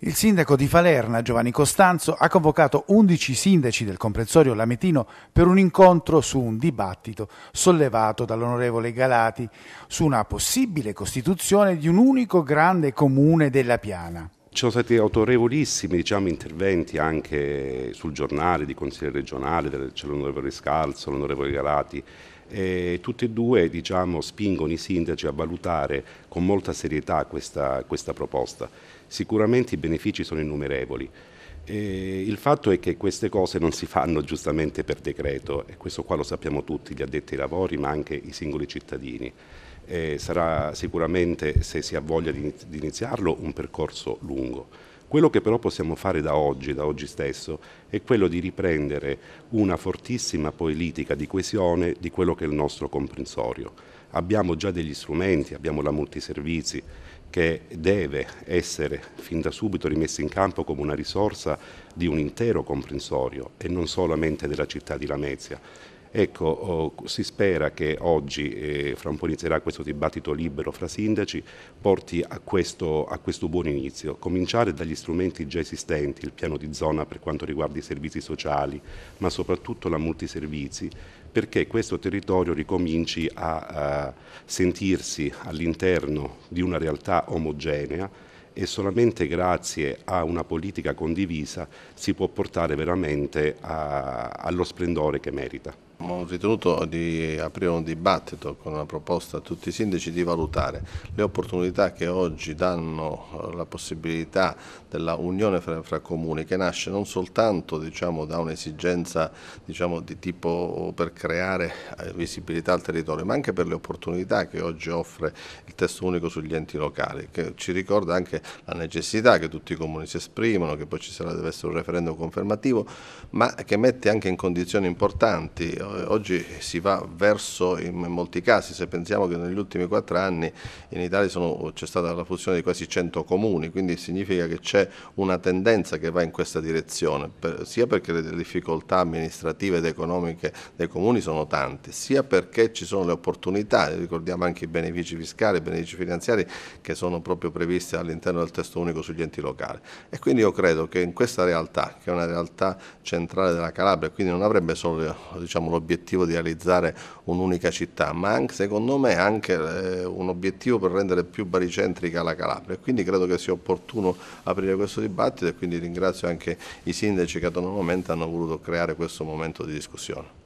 Il sindaco di Falerna, Giovanni Costanzo, ha convocato 11 sindaci del comprensorio lametino per un incontro su un dibattito sollevato dall'onorevole Galati su una possibile costituzione di un unico grande comune della Piana. Ci sono stati autorevolissimi diciamo, interventi anche sul giornale di consigliere regionale, c'è l'onorevole Scalzo, l'onorevole Galati, e tutti e due diciamo, spingono i sindaci a valutare con molta serietà questa, questa proposta. Sicuramente i benefici sono innumerevoli. E il fatto è che queste cose non si fanno giustamente per decreto e questo qua lo sappiamo tutti, gli addetti ai lavori ma anche i singoli cittadini. E sarà sicuramente, se si ha voglia di iniziarlo, un percorso lungo. Quello che però possiamo fare da oggi, da oggi stesso, è quello di riprendere una fortissima politica di coesione di quello che è il nostro comprensorio. Abbiamo già degli strumenti, abbiamo la multiservizi che deve essere fin da subito rimessa in campo come una risorsa di un intero comprensorio e non solamente della città di Lamezia Ecco, oh, si spera che oggi, eh, fra un po' inizierà questo dibattito libero fra sindaci, porti a questo, a questo buon inizio. Cominciare dagli strumenti già esistenti, il piano di zona per quanto riguarda i servizi sociali, ma soprattutto la multiservizi, perché questo territorio ricominci a, a sentirsi all'interno di una realtà omogenea e solamente grazie a una politica condivisa si può portare veramente a, allo splendore che merita. Abbiamo ritenuto di aprire un dibattito con una proposta a tutti i sindaci di valutare le opportunità che oggi danno eh, la possibilità della unione fra, fra comuni che nasce non soltanto diciamo, da un'esigenza diciamo, di tipo per creare eh, visibilità al territorio ma anche per le opportunità che oggi offre il testo unico sugli enti locali che ci ricorda anche la necessità che tutti i comuni si esprimono, che poi ci sarà, deve essere un referendum confermativo ma che mette anche in condizioni importanti oggi si va verso, in molti casi, se pensiamo che negli ultimi quattro anni in Italia c'è stata la fusione di quasi 100 comuni, quindi significa che c'è una tendenza che va in questa direzione, per, sia perché le difficoltà amministrative ed economiche dei comuni sono tante, sia perché ci sono le opportunità, ricordiamo anche i benefici fiscali, i benefici finanziari che sono proprio previsti all'interno del testo unico sugli enti locali. E quindi io credo che in questa realtà, che è una realtà centrale della Calabria, quindi non avrebbe solo diciamo, l'obiettivo di realizzare un'unica città, ma anche, secondo me anche eh, un obiettivo per rendere più baricentrica la Calabria. Quindi credo che sia opportuno aprire questo dibattito e quindi ringrazio anche i sindaci che momento hanno voluto creare questo momento di discussione.